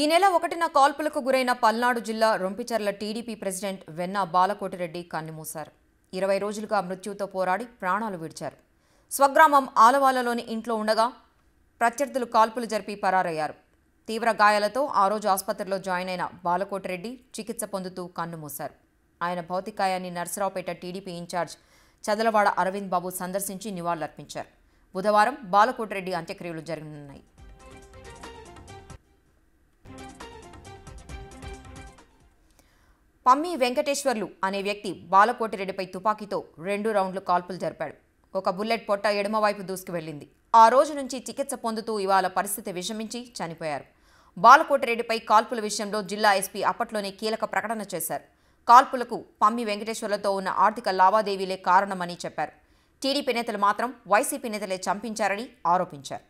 ఈ నెల ఒకటిన కాల్పులకు గురైన పల్నాడు జిల్లా రొంపిచర్ల టీడీపీ ప్రెసిడెంట్ వెన్న బాలకోటిరెడ్డి కన్నుమూశారు. ఇరవై రోజులుగా మృత్యుతో పోరాడి ప్రాణాలు విడిచారు. స్వగ్రామం ఆలవాలలోని ఇంట్లో ఉండగా ప్రత్యర్థులు కాల్పులు జరిపి పరారయ్యారు. తీవ్ర గాయాలతో ఆ రోజు ఆసుపత్రిలో జాయిన్ అయిన బాలకోటిరెడ్డి చికిత్స పొందుతూ కన్నుమూశారు. ఆయన భౌతికాయాన్ని నర్సరావుపేట టీడీపీ ఇన్ఛార్జ్ చదలవాడ అరవింద్ బాబు సందర్శించి నివాళులర్పించారు. బుధవారం బాలకోటిరెడ్డి అంత్యక్రియలు జరగనున్నాయి. పమ్మి వెంకటేశ్వర్లు అనే వ్యక్తి బాలకోటిరెడ్డిపై తుపాకీతో రెండు రౌండ్లు కాల్పులు జరిపాడు. ఒక బుల్లెట్ పొట్ట ఎడమవైపు దూసుకు వెళ్ళింది. ఆ రోజు నుంచి చికిత్స పొందుతూ ఇవాళ పరిస్థితి విషమించి చనిపోయారు. బాలకోటిరెడ్డిపై కాల్పుల విషయంలో జిల్లా ఎస్పీ అప్పట్లోనే కీలక ప్రకటన చేశారు. కాల్పులకు పమ్మి వెంకటేశ్వర్లతో ఉన్న ఆర్థిక లావాదేవీలే కారణమని చెప్పారు. టీడీపీ నేతలు మాత్రం వైసీపీ నేతలే చంపించారని ఆరోపించారు.